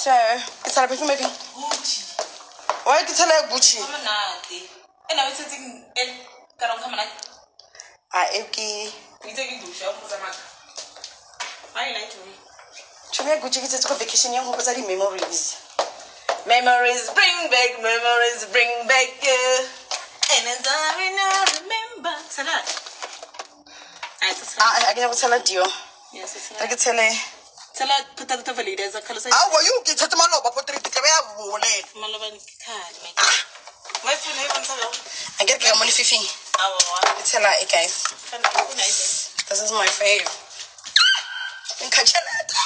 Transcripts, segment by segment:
so ke tshela perfume efeng Gucci. wy ke tshela ya gucci Ga monate. Na o tshetseng ka reng ga monate. a e ke O itse ke Gucci, ha o mpotsa maaka. Why you lie ah, to me? tšhomi ya gucci ke tsetse go vacation ya nkgopotsa di-memories memories bring back memories bring back you And as I now remember. Tshela. Ai, se tshela. a ke ya go tshela dio re ke tshele Tshela phutha phutha valida za khalo sa. awa ke tshetse maloba po three tlabe ya bolela Malobane ke khadi, my God. My phone e bontsha jang? a ke re ke ka mo lefifing Awa. ke tshela e guys Kana phone ai teng. this is my fave nka tšhelete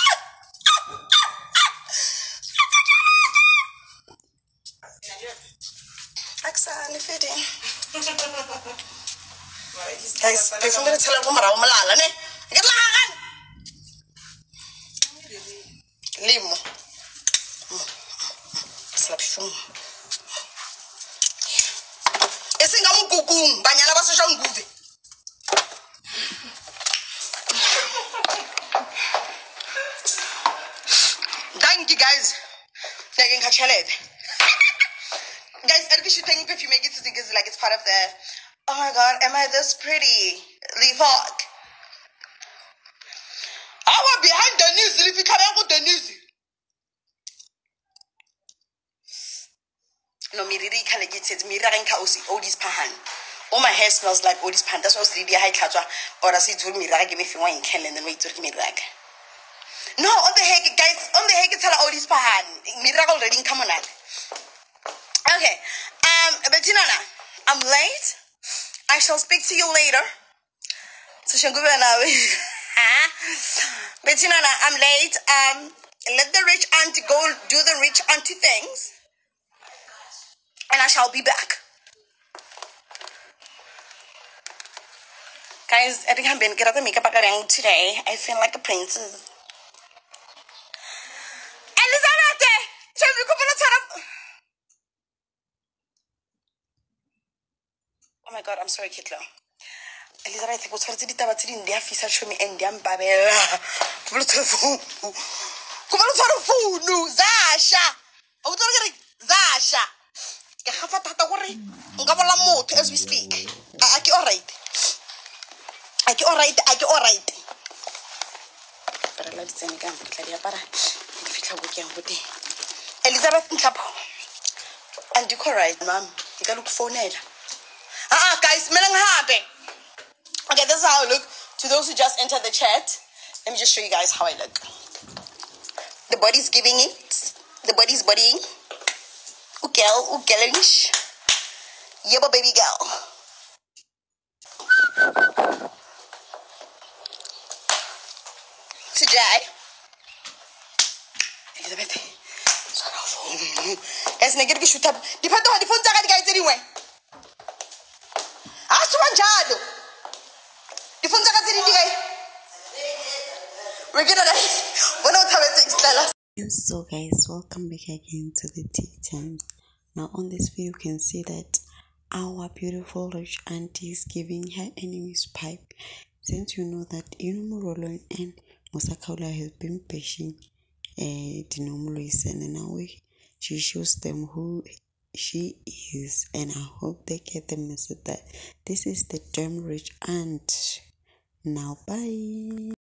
akusane feding guys perfume re tshela go morago molala ne ke perfume e seng ka mokukung banyana ba sešang kuve thank you guys. Like nka tšhelete guys I should thank perfume ke like it's part of the oh my god am I this pretty? The fuck awa behind the news le fitlha ba go the news no meriri e kgale ke tshetse meriri ga nkga odis pahan all my hair smells like odis pahan that's why sledi ga e tlhatswa ora se itse gore meriri ga ke mefeng wa nkgele and then wa itse gore ke meriri no on the heck guys on the heck it's tell odis pahan meriri ga already nkga monate Okay. Um, Bettinana, I'm late. I shall speak to you later. So Shangube nawe. Bettinana, I'm late. Um, let the rich auntie go do the rich auntie things. And I shall be back. Guys, I think I'm been get up the makeup I again today. I feel like a princess. Me oh my god i'm sorry kitlo. Elizabeth ko tshwaretse ditaba tse dingwe di a fisa tšhomi and di a mpabela ko ba le tshware founu zasha. O botsa re zasha ke gafa thata gore nka bola motho as we speak a ke alright a ke alright a ke alright parela ditsene ka ke tla di apara ke fitlha ko ke yang ko teng elizabeth ntlhapho and di correct mam ke ka lo founela Ah, guys, melang habe. Okay, this is how I look. To those who just entered the chat, let me just show you guys how I look. The body's giving it. The body's bodying. Ooh, girl, ooh, girlish. Yeah, but baby girl. Today. Mm-hmm. Guys, negative ke shoot up. Diphato ha di phone tsa ka di ka etsa dingwe. a se wa jalo difono tsa ka tse di di kae re ke nana bona o So guys, welcome back again to the tea time. Now on this video you can see that our beautiful rich auntie is giving her enemies pipe. Since you know that Inomorolo and Musakaula has been pushing uh, Dineo Moloisane now she shows them who she is and I hope they get the message that this is the damn rich aunt. Now bye.